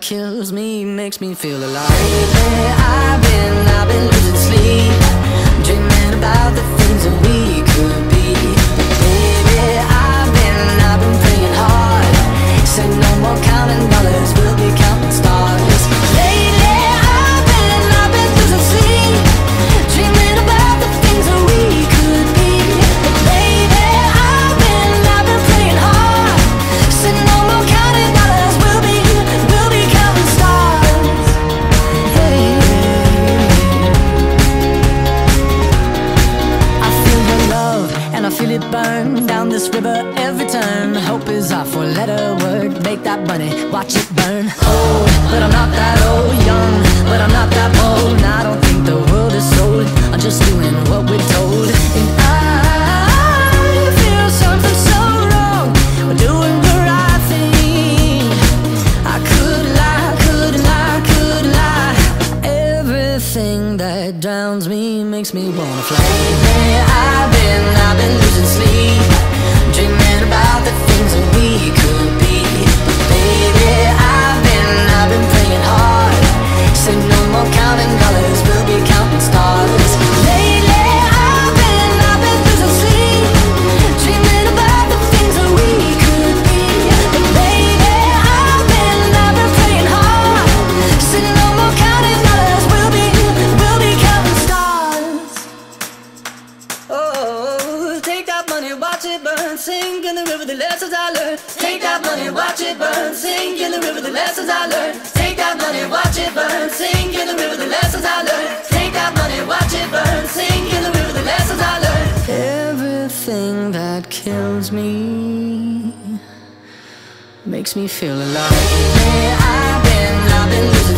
kills me, makes me feel alive. Lately I've been, I've been losing money, watch it burn. Old, but I'm not that old. Young, but I'm not that bold. I don't think the world is sold. I'm just doing what we're told. And I feel something so wrong. We're doing the right thing. I could lie, could lie, could lie. Everything that drowns me makes me wanna fly. Lately, I've been, I've been losing sleep, more counting dollars, we'll be counting stars. Lately, I've been, I've been losing sleep, dreaming about the things that we could be. But baby, I've been, I've been hard. No more counting dollars, we'll be, we'll be counting stars. Oh, take that money, watch it burn, sink in the river, the lessons I learned. Take that money, watch it burn, sink in the river, the lessons I learned. Take that money, watch it burn, that kills me makes me feel alive. I've been, I've been losing